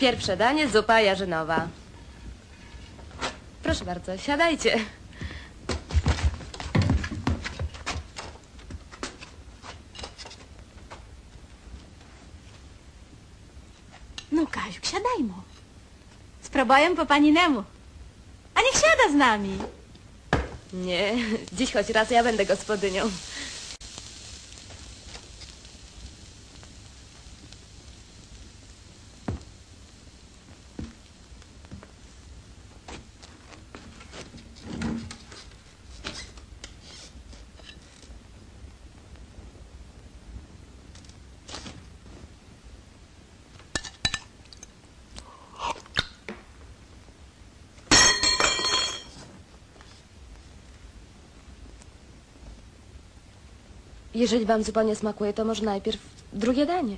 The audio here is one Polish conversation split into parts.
Pierwsze danie, zupa jarzynowa. Proszę bardzo, siadajcie. No, Kaziuk, siadajmo. Spróbuję po paninemu. A niech siada z nami. Nie, dziś choć raz ja będę gospodynią. Jeżeli wam zupa nie smakuje, to może najpierw drugie danie.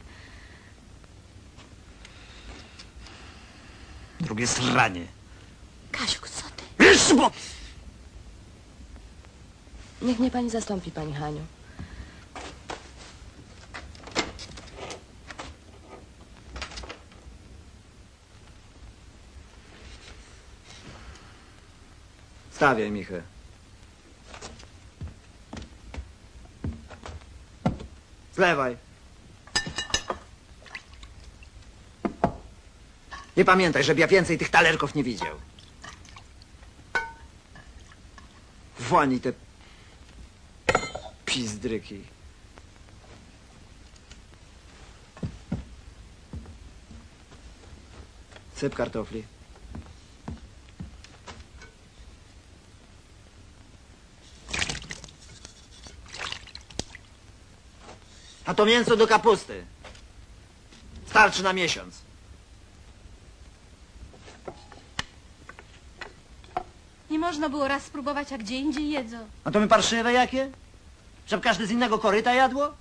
Drugie sranie. Kaziuk, co ty? Wiesz, bo... Niech mnie pani zastąpi, pani Haniu. Stawiaj, Michy. Zlewaj. Nie pamiętaj, żeby ja więcej tych talerków nie widział. Włani te pizdryki. Syp kartofli. A to mięso do kapusty. Starczy na miesiąc. Nie można było raz spróbować, a gdzie indziej jedzą. A to my parszywe jakie? Żeby każdy z innego koryta jadło?